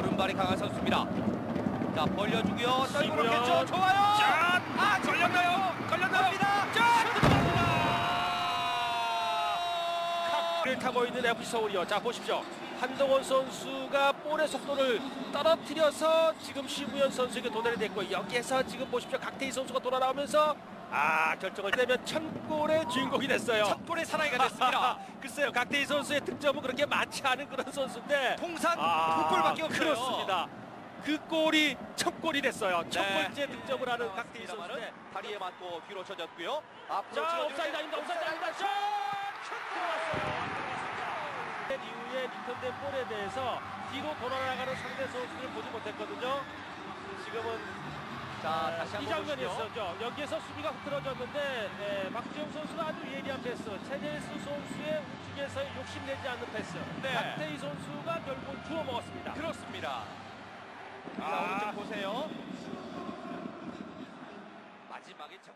오른발이 강한 선수입니다. 자 벌려주고요. 떨고. 놓겠죠. 좋아요. 짠! 아 걸렸나요? 걸렸나요? 를 타고 있는 FC 서울이요. 자 보십시오. 한동원 선수가 볼의 속도를 떨어뜨려서 지금 시무현 선수에게 도달이 됐고 여기에서 지금 보십시오. 각태희 선수가 돌아나오면서 아 결정을 내면 첫 골의 주인공이 됐어요. 첫 골의 사나이가 됐습니다. 글쎄요. 각태희 선수의 득점은 그렇게 많지 않은 그런 선수인데 통산 아, 두 골밖에 없어요. 그렇습니다. 그 골이 첫 골이 됐어요. 첫 네. 번째 득점을 하는 곽태휘 선수인데 다리에 맞고 뒤로 쳐졌고요. 앞으로 자, 옵사이드 아닙니다. 옵사이드 아닙니다. 슛! 들어왔어요. 이후에 리턴된 볼에 대해서 뒤로 돌아나가는 상대 선수를 보지 못했거든요. 지금은 자 다시 이 한번 장면이 보시죠. 있었죠. 여기에서 수비가 흐트러졌는데 에, 박지영 선수가 아주 예리한 패스, 최재수 선수의 우측에서의 욕심내지 않는 패스, 네. 박태희 선수가 결국 주워 먹었습니다. 그렇습니다. 자 아. 오른쪽 보세요. 마지막에 참-